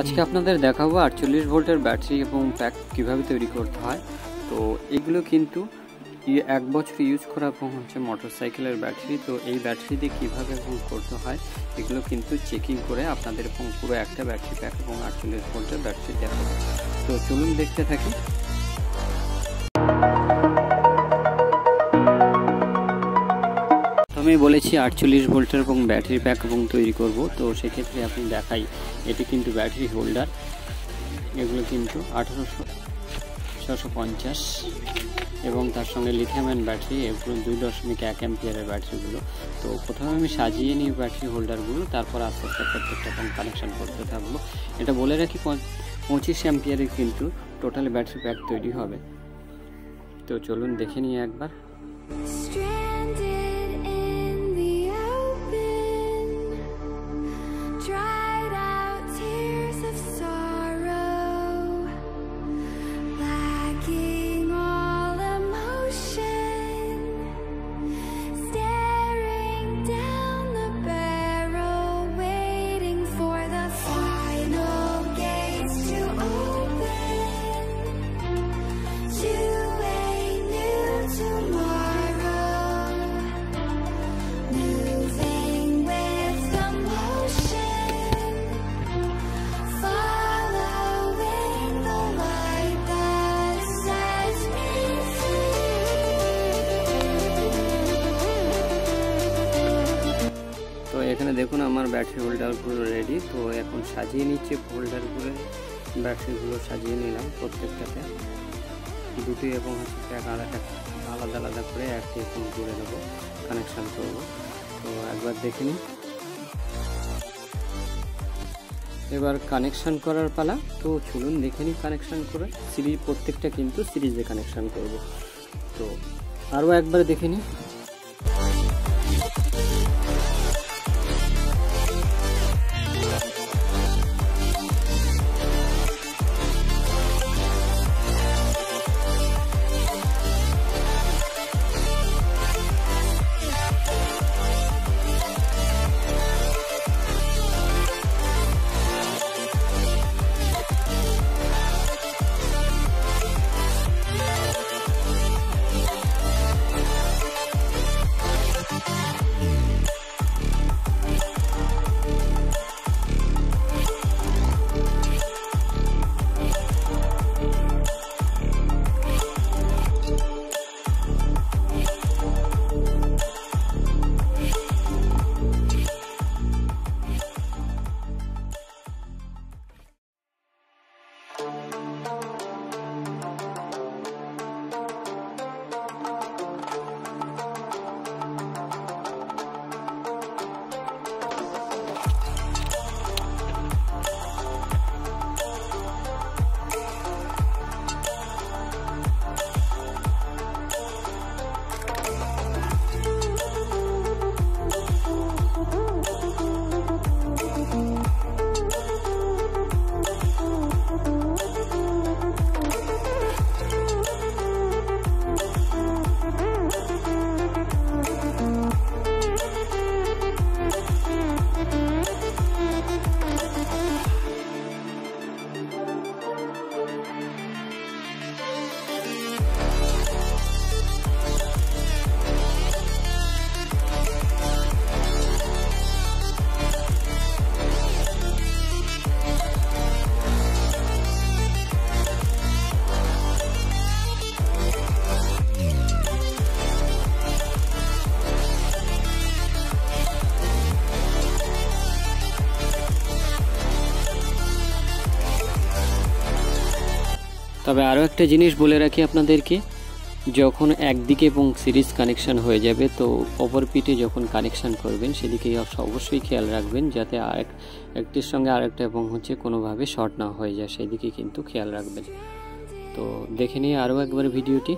আজকে আপনাদের দেখাবো আটচল্লিশ ভোল্টের ব্যাটারি এবং প্যাক কীভাবে তৈরি করতে হয়। তো এগুলো কিন্তু এক বছর ইউজ করা এবং হচ্ছে মোটর সাইকেলের ব্যাটারি। তো এই ব্যাটারি দিয়ে কীভাবে এবং করতে হয়, এগুলো কিন্তু চেকিং করে আপনাদের এবং পুরো একটা ব্যাটারি প্যাক এবং আটচল্লিশ ভোল্টের ব্যাটারি হবে তো চলুন দেখতে থাকি। আমি বলেছি আটচল্লিশ ভোল্টের এবং ব্যাটারি প্যাক এবং তৈরি করব, তো সেক্ষেত্রে আপনি দেখাই। এটি কিন্তু ব্যাটারি হোল্ডার। এগুলো কিন্তু আঠারোশো ছশো পঞ্চাশ। এবং তার সঙ্গে লিথিয়াম ব্যাটারি, এগুলো দুই দশমিক এক অ্যাম্পিয়ারের ব্যাটারিগুলো। তো প্রথমে আমি সাজিয়ে নিই ব্যাটারি হোল্ডারগুলো, তারপর আস্তে আস্তে প্রত্যেকটা কানেকশান করতে থাকব। এটা বলে রাখি পঁচিশ অ্যাম্পিয়ারের কিন্তু টোটাল ব্যাটারি প্যাক তৈরি হবে। তো চলুন দেখে নিই একবার। হোল্ডারগুলো রেডি তো এখন সাজিয়ে নিচ্ছে ফোল্ডারগুলো ব্যাটারিগুলো সাজিয়ে নিলাম প্রত্যেকটাতে। দুটি এবং হচ্ছে আলাদা আলাদা আলাদা করে একটি এখন জুড়ে দেবো কানেকশান করব। তো একবার দেখে নিই। এবার কানেকশান করার পালা, তো চলুন দেখে নিই কানেকশান করে। সিরিজ প্রত্যেকটা কিন্তু সিরিজে কানেকশান করব। তো আরও একবার দেখে নিই। তবে আরও একটা জিনিস বলে রাখি আপনাদেরকে, যখন একদিকে এবং সিরিজ কানেকশান হয়ে যাবে, তো অপর পিঠে যখন কানেকশান করবেন, সেদিকে অবশ্যই খেয়াল রাখবেন যাতে আরেক, একটির সঙ্গে আরেকটা এবং হচ্ছে কোনোভাবে শর্ট না হয়ে যায়, সেদিকে কিন্তু খেয়াল রাখবেন। তো দেখে নিয়ে আরও একবার ভিডিওটি।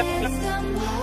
Istanbul.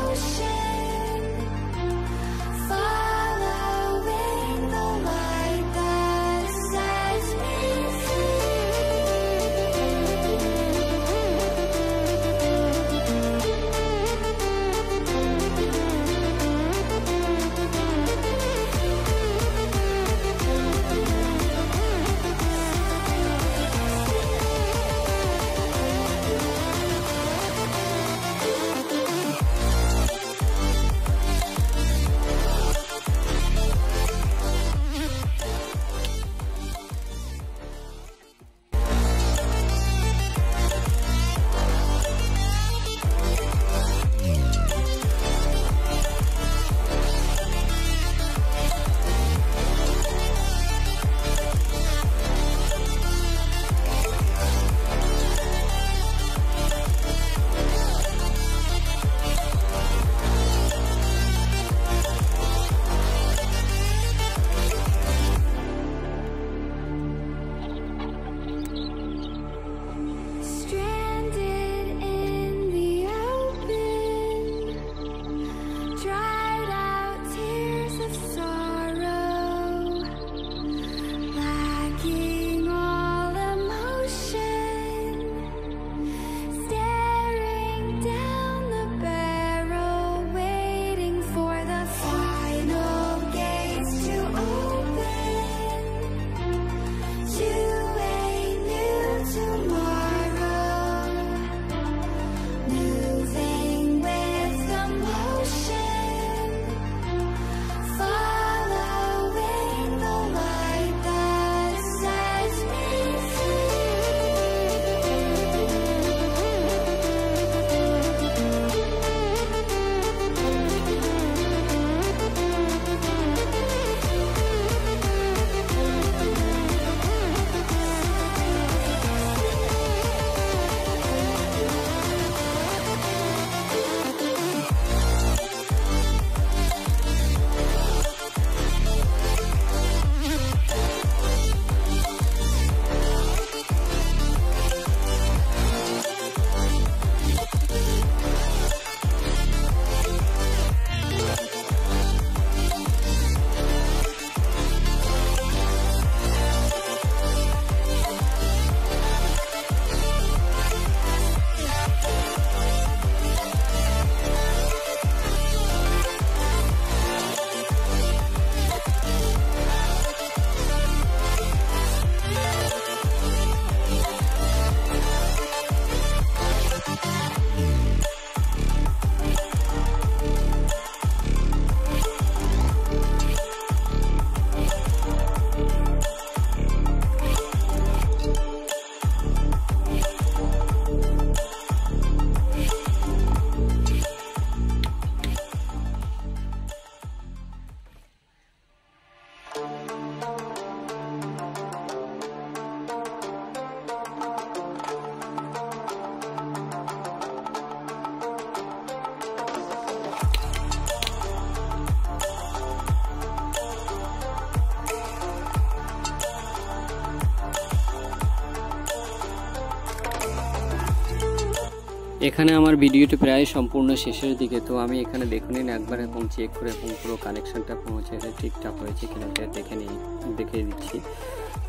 এখানে আমার ভিডিওটি প্রায় সম্পূর্ণ শেষের দিকে, তো আমি এখানে দেখে নিন একবার এবং চেক করে এবং পুরো কানেকশানটা পৌঁছে ঠিকঠাক হয়েছে কিনা দেখে নিই, দেখে দিচ্ছি।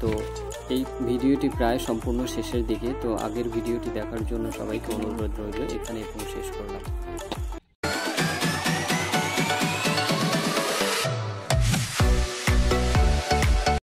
তো এই ভিডিওটি প্রায় সম্পূর্ণ শেষের দিকে, তো আগের ভিডিওটি দেখার জন্য সবাইকে অনুরোধ রইল এখানে এবং শেষ করলাম।